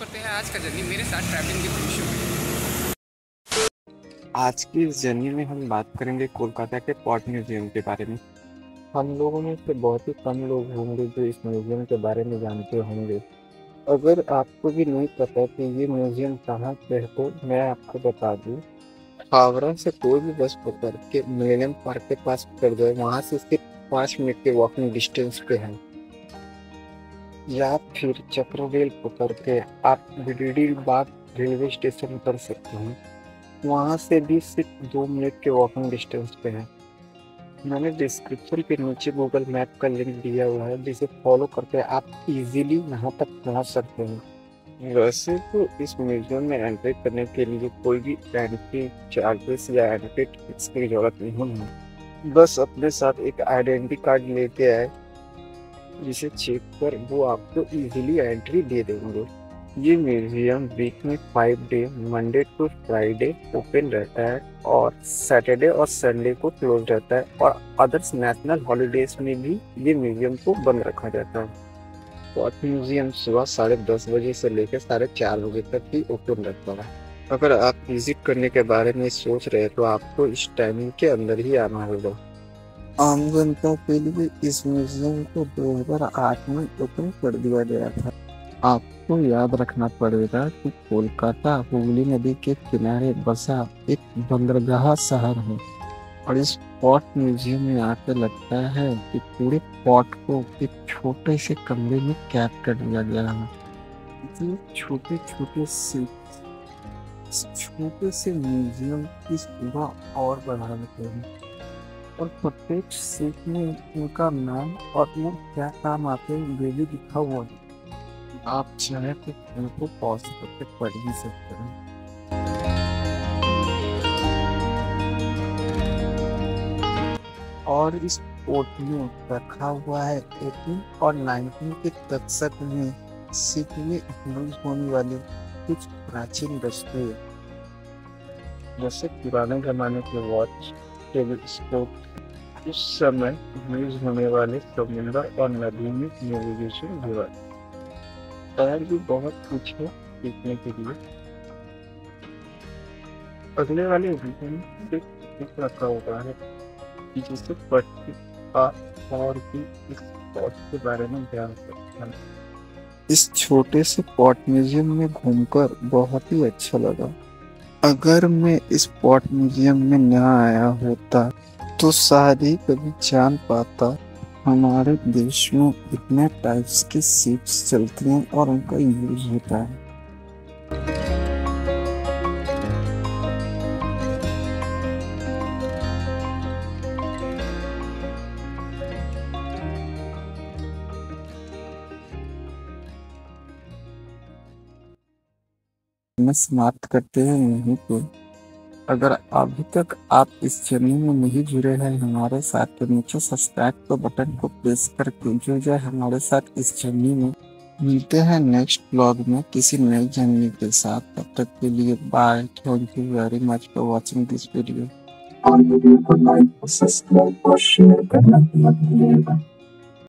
करते हैं आज का जर्नी मेरे साथ ट्रैवलिंग विद विशु आज की इस जर्नी में हम बात करेंगे कोलकाता के पॉट म्यूज़ियम के बारे में। हम लोगों में से बहुत ही कम लोग होंगे जो इस म्यूज़ियम के बारे में जानते होंगे। अगर आपको भी नहीं पता कि ये म्यूज़ियम कहाँ पे है तो मैं आपको बता दूँ। हावड़ा से कोई भी बस पकड़ के मिलेनियम पार्क के पास उतर जाए वहाँ से सिर्फ़ पाँच मिनट के वॉकिंग डिस्टेंस पे है। या फिर चक्रवेल पकड़ के आप बिडी बाग रेलवे स्टेशन उतर सकते हैं। वहाँ से भी सिर्फ़ दो मिनट के वॉकिंग डिस्टेंस पे है। मैंने डिस्क्रिप्शन के नीचे गूगल मैप का लिंक दिया हुआ है, जिसे फॉलो करके आप इजीली यहाँ तक पहुँच सकते हैं। वैसे तो इस म्यूज़ियम में एंट्री करने के लिए कोई भी एंट्री चार्जेस या एंट्री टिकट्स की ज़रूरत नहीं है। बस अपने साथ एक आइडेंटिटी कार्ड लेके आए। जिसे चेक कर वो आपको इजीली एंट्री दे देंगे। ये म्यूज़ियम वीक में five day Monday to Friday open रहता है और सैटरडे और संडे को क्लोज रहता है और अदर्स नेशनल हॉलीडेज में भी ये म्यूज़ियम को बंद रखा जाता है। पॉट म्यूज़ियम सुबह साढ़े दस बजे से लेकर साढ़े चार बजे तक ही ओपन रहता है। अगर आप विज़िट करने के बारे में सोच रहे हैं तो आपको इस टाइमिंग के अंदर ही आना होगा। आम जनता के लिए इस म्यूज़ियम को 2008 में ओपन कर दिया गया था? आपको याद रखना पड़ेगा कि कोलकाता हुगली नदी के किनारे बसा एक बंदरगाह शहर है और इस पॉट म्यूज़ियम में आकर लगता है कि पूरे पॉट को एक छोटे से कमरे में कैद कर दिया गया है। जो छोटे छोटे से छोटे से म्यूज़ियम की शोभा और बढ़ा देते हैं। और प्रत्येक सीट में उनका नाम और वो क्या काम आते हैं भी लिखा हुआ है। आप चाहे तो उनको पॉज करके पढ़ भी सकते हैं। और इस पोर्ट में रखा हुआ है एटीन और नाइनटीन के दशक में सिटी में यूज़ होने वाले कुछ प्राचीन वस्तुएँ। जैसे पुराने जमाने के वॉच टेलीस्कोप उस समय यूज़ होने वाले समुद्र और नदी में नेविगेशन डिवाइस और भी बहुत कुछ है सीखने के लिए। अगले वाले वीडियो रखा हुआ है जिससे आप और भी इस पॉट के बारे में जान सकते इस छोटे से पॉट म्यूज़ियम में घूमकर बहुत ही अच्छा लगा। अगर मैं इस पॉट म्यूज़ियम में न आया होता तो शायद ही कभी जान पाता। हमारे देश में इतने टाइप्स के सीट्स चलती हैं और उनका यूज़ होता है। में समाप्त करते हैं यहीं पे। अगर अभी तक आप इस चैनल में नहीं जुड़े हैं, हमारे साथ तो नीचे सब्सक्राइब को बटन को प्रेस करके जुड़ जाए हमारे साथ इस जर्नी में मिलते हैं नेक्स्ट ब्लॉग में किसी नई जर्नी के साथ। तब तक के लिए bye thank you very much for watching this video और वीडियो को लाइक और सब्सक्राइब और शेयर करना मत भूलिएगा।